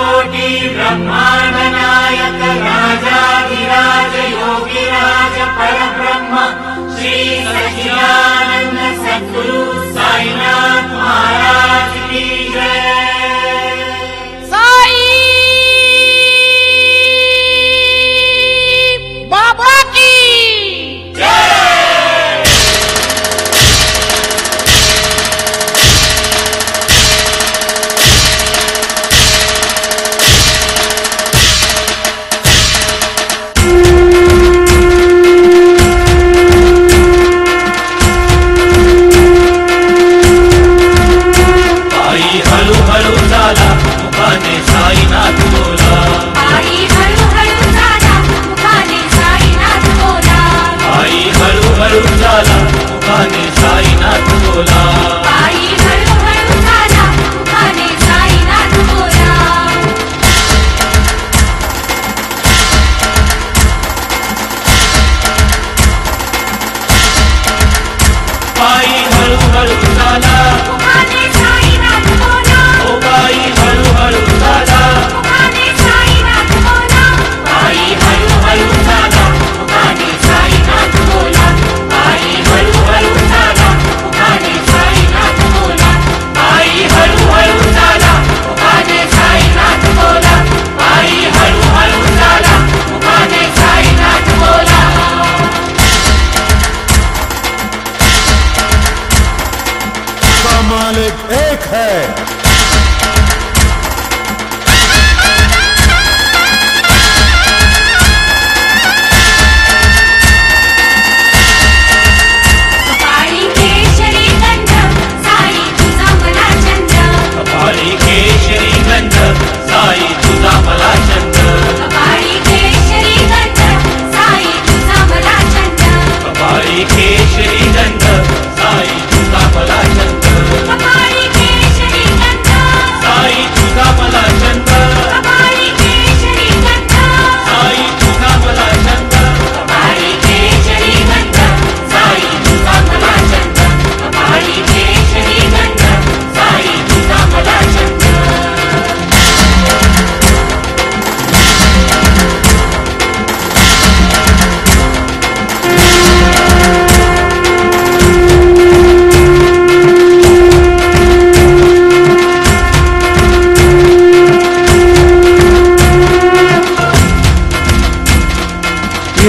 कोटि रमानय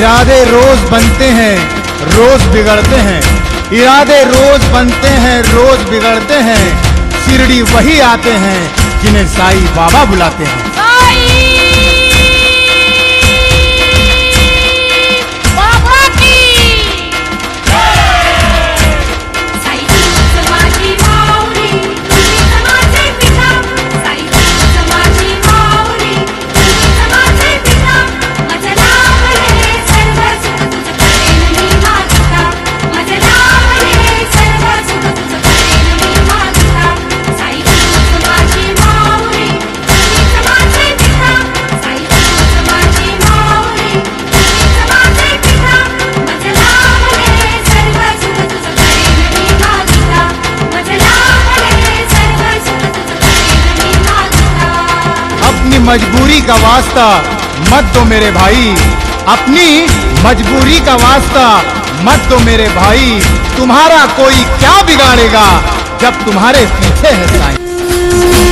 इरादे रोज बनते हैं, रोज बिगड़ते हैं। इरादे रोज बनते हैं, रोज बिगड़ते हैं। शिरडी वही आते हैं जिन्हें साई बाबा बुलाते हैं। मजबूरी का वास्ता मत दो मेरे भाई। अपनी मजबूरी का वास्ता मत दो मेरे भाई। तुम्हारा कोई क्या बिगाड़ेगा जब तुम्हारे पीछे है साईं।